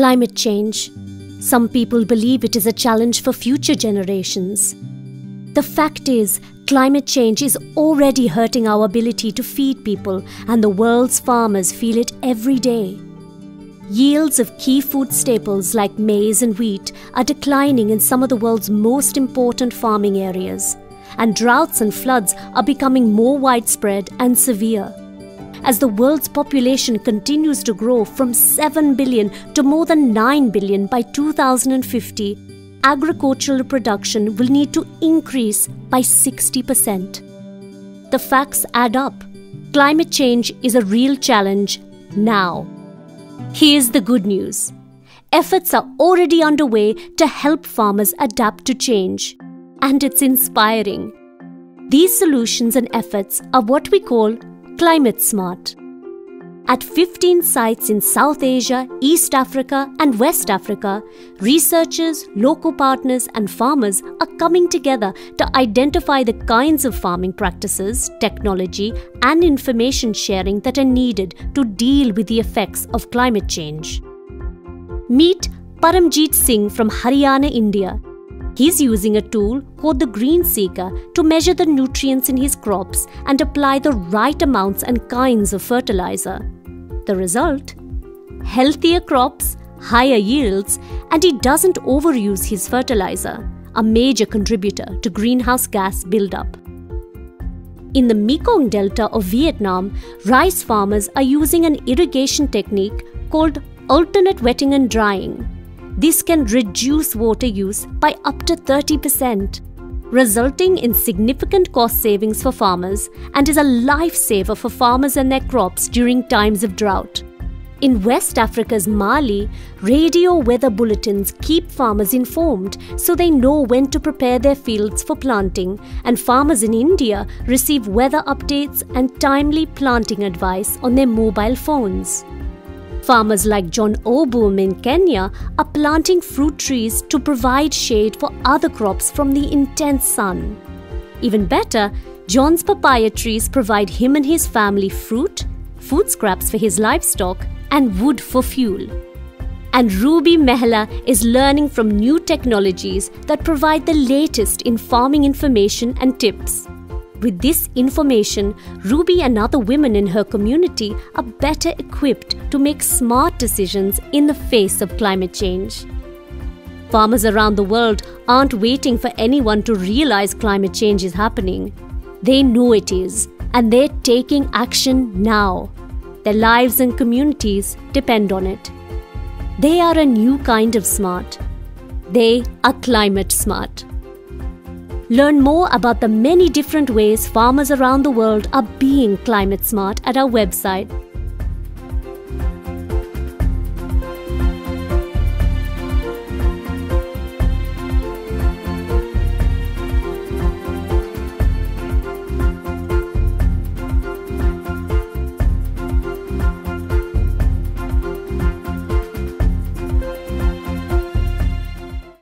Climate change. Some people believe it is a challenge for future generations. The fact is, climate change is already hurting our ability to feed people, and the world's farmers feel it every day. Yields of key food staples like maize and wheat are declining in some of the world's most important farming areas, and droughts and floods are becoming more widespread and severe. As the world's population continues to grow from 7 billion to more than 9 billion by 2050, agricultural production will need to increase by 60%. The facts add up. Climate change is a real challenge now. Here's the good news efforts are already underway to help farmers adapt to change, and it's inspiring. These solutions and efforts are what we call climate smart. At 15 sites in South Asia, East Africa, and West Africa, researchers, local partners, and farmers are coming together to identify the kinds of farming practices, technology, and information sharing that are needed to deal with the effects of climate change. Meet Paramjeet Singh from Haryana, India. He's using a tool called the GreenSeeker to measure the nutrients in his crops and apply the right amounts and kinds of fertilizer. The result? Healthier crops, higher yields, and he doesn't overuse his fertilizer, a major contributor to greenhouse gas buildup. In the Mekong Delta of Vietnam, rice farmers are using an irrigation technique called alternate wetting and drying. This can reduce water use by up to 30%, resulting in significant cost savings for farmers and is a lifesaver for farmers and their crops during times of drought. In West Africa's Mali, radio weather bulletins keep farmers informed so they know when to prepare their fields for planting, and farmers in India receive weather updates and timely planting advice on their mobile phones. Farmers like John Oboom in Kenya are planting fruit trees to provide shade for other crops from the intense sun. Even better, John's papaya trees provide him and his family fruit, food scraps for his livestock, and wood for fuel. And Ruby Mehla is learning from new technologies that provide the latest in farming information and tips. With this information, Ruby and other women in her community are better equipped to make smart decisions in the face of climate change. Farmers around the world aren't waiting for anyone to realize climate change is happening. They know it is, and they're taking action now. Their lives and communities depend on it. They are a new kind of smart. They are climate smart. Learn more about the many different ways farmers around the world are being climate smart at our website